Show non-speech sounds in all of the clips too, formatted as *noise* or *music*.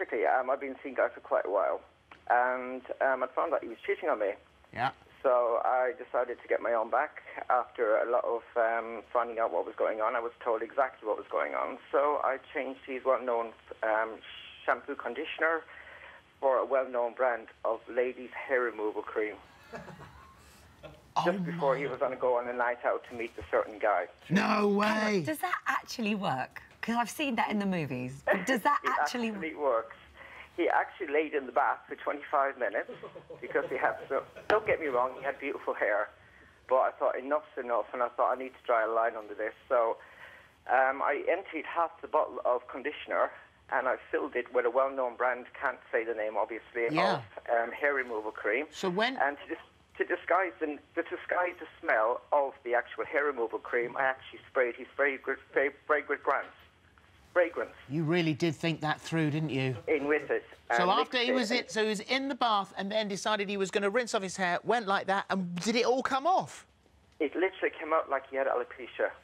um, I've been seeing guys for quite a while, and um, I found out he was cheating on me. Yeah. So I decided to get my own back after a lot of um, finding out what was going on. I was told exactly what was going on. So I changed his well-known um, shampoo conditioner for a well-known brand of ladies' hair removal cream. *laughs* Just before he was going to go on a night out to meet a certain guy. No way. Does that actually work? Because I've seen that in the movies. But *laughs* does that It actually actually works. He actually laid in the bath for 25 minutes because he had so. Don't get me wrong, he had beautiful hair, but I thought enough's enough, and I thought I need to draw a line under this. So um, I emptied half the bottle of conditioner and I filled it with a well-known brand. Can't say the name, obviously. Yeah. Of um, hair removal cream. So when- and to, dis- to disguise the to disguise the smell of the actual hair removal cream, I actually sprayed his fragrant fragrant fragrance fragrance You really did think that through, didn't you? in with it. So after he was it, so he was in the bath and then decided he was going to rinse off his hair, went like that, and did it all come off? It literally came out like he had alopecia. *gasps*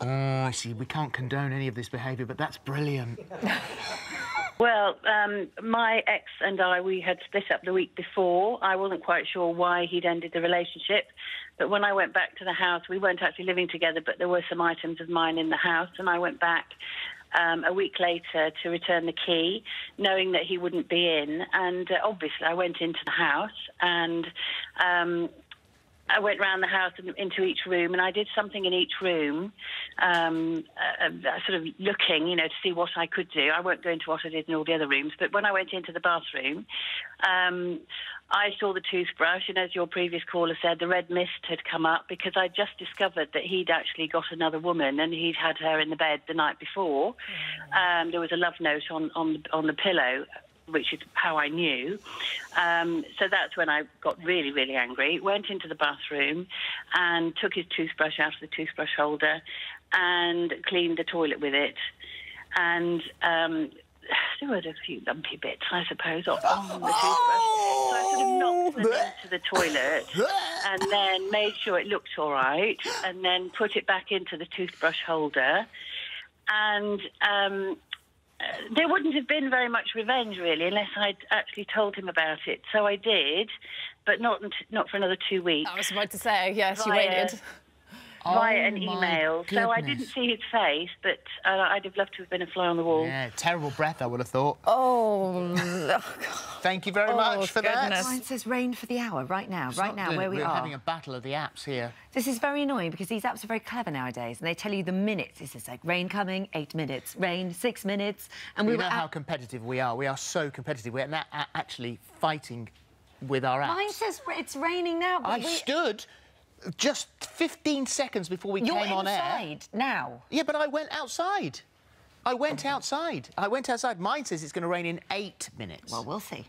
Oh, I see. We can't condone any of this behaviour, but that's brilliant. *laughs* Well, um, my ex and I, we had split up the week before. I wasn't quite sure why he'd ended the relationship. But when I went back to the house, we weren't actually living together, but there were some items of mine in the house. And I went back um, a week later to return the key, knowing that he wouldn't be in. And uh, obviously, I went into the house and. Um, I went round the house and into each room, and I did something in each room, um, uh, uh, sort of looking, you know, to see what I could do. I won't go into what I did in all the other rooms, but when I went into the bathroom, um, I saw the toothbrush, and as your previous caller said, the red mist had come up because I just discovered that he'd actually got another woman, and he'd had her in the bed the night before. Um, there was a love note on on the, on the pillow which is how I knew. Um, so that's when I got really, really angry. Went into the bathroom and took his toothbrush out of the toothbrush holder and cleaned the toilet with it. And um, *sighs* there were a few lumpy bits, I suppose, on the toothbrush. So I sort of knocked them into the toilet *laughs* and then made sure it looked all right and then put it back into the toothbrush holder. And um, uh, there wouldn't have been very much revenge, really, unless I'd actually told him about it. So I did, but not not for another two weeks. I was about to say, yes, you waited. Via Oh an my email. So I didn't see his face, but uh, I'd have loved to have been a fly on the wall. Yeah, terrible breath, I would have thought. Oh, Thank you very much for goodness. that. Mine says rain for the hour right now, It's right now, good. where we We're are. having a battle of the apps here. This is very annoying because these apps are very clever nowadays, and they tell you the minutes. It's just like rain coming, eight minutes, rain, six minutes, and we you know how competitive we are. We are so competitive. We're actually fighting with our apps. Mine says it's raining now, but I we... stood just 15 seconds before we You're came on air. You're inside now. Yeah, but I went outside. I went outside. I went outside. Mine says it's going to rain in eight minutes. Well, we'll see.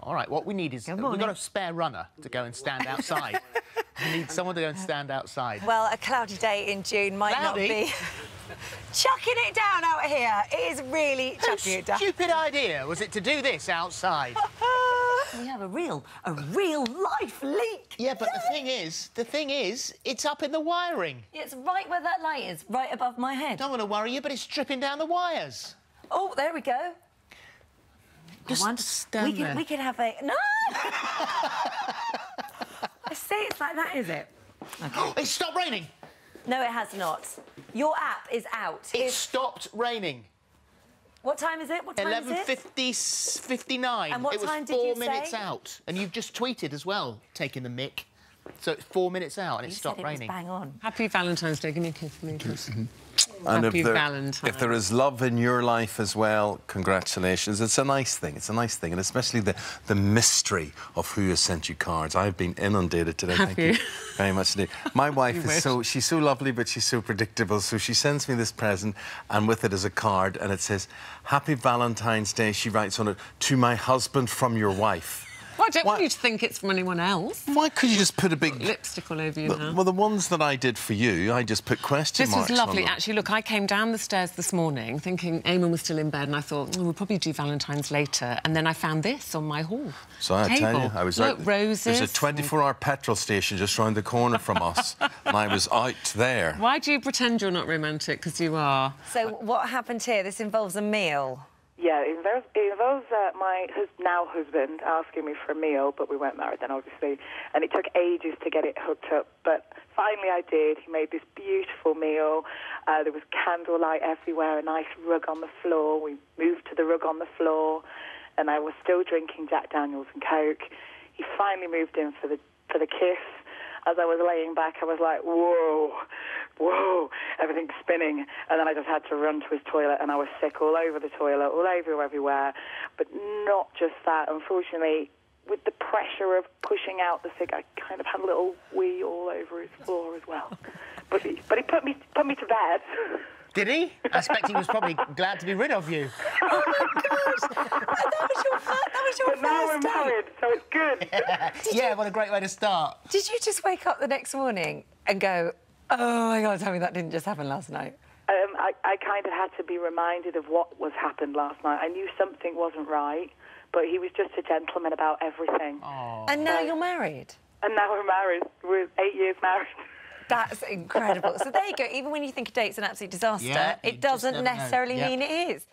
All right, what we need is we've got a spare runner to go and stand outside. *laughs* we need someone to go and stand outside. Well, a cloudy day in June might Cloudy? not be *laughs* chucking it down out here. It is really chucking it down. Stupid idea was it to do this outside? *laughs* We have a real, a real life leak. yeah, but the thing is, the thing is, it's up in the wiring. It's right where that light is, right above my head. Don't want to worry you, but it's dripping down the wires. Oh, there we go. Just I wonder- stand we there. Can, we could have a... No! *laughs* I say it's like that, is it? *gasps* It stopped raining. No, it has not. Your app is out. It It's- stopped raining. What time is it? What time is it? 11.59. And what it was time did four you minutes say? out. And you've just tweeted as well, taking the mick. So it's four minutes out and it stopped said it raining. was bang on. Happy Valentine's Day. Give me a kiss for me, please. Mm-hmm. And Happy if there, Valentine's. if there is love in your life as well, congratulations. It's a nice thing. It's a nice thing, and especially the, the mystery of who has sent you cards. I've been inundated today. Have Thank you? *laughs* very much indeed. My *laughs* wife is wish. so she's so lovely, but she's so predictable. So she sends me this present, and with it is a card, and it says, "Happy Valentine's Day." She writes on it, "To my husband from your wife." Well, I don't Why- want you to think it's from anyone else. Why could you just put a big Lipstick all over you Well, now. well, the ones that I did for you, I just put question This was marks on lovely. them. Actually, look, I came down the stairs this morning thinking Eamonn was still in bed, and I thought, oh, we'll probably do Valentine's later. And then I found this on my hall. So I table. tell you, I was look, out. roses. There's a 24-hour petrol station just round the corner from us, and I was out there. Why do you pretend you're not romantic? Because you are. So what happened here? This involves a meal. Yeah, it involves, it involves uh, my hus- now husband asking me for a meal, but we weren't married then, obviously, and it took ages to get it hooked up. But finally, I did. He made this beautiful meal. Uh, there was candlelight everywhere, a nice rug on the floor. We moved to the rug on the floor, and I was still drinking Jack Daniels and Coke. He finally moved in for the for the kiss. As I was laying back, I was like, "Whoa, whoa!" Everything's spinning, and then I just had to run to his toilet, and I was sick all over the toilet, all over everywhere. But not just that. Unfortunately, with the pressure of pushing out the sick, I kind of had a little wee all over his floor as well. *laughs* But he, but he put me put me to bed. *laughs* Did he? I expect he was probably glad to be rid of you. *laughs* Oh my gosh! that was your, fir- that was your But now we're first date. married, so it's good. yeah, what a great way to start. Did you just wake up the next morning and go, oh my God, tell me that didn't just happen last night? Um, I, I kind of had to be reminded of what was happened last night. I knew something wasn't right, but he was just a gentleman about everything. And now you're married. And now we're married. We're eight years married. That's incredible. so there you go. Even when you think a date's an absolute disaster, Yeah, it doesn't necessarily Yeah. mean it is.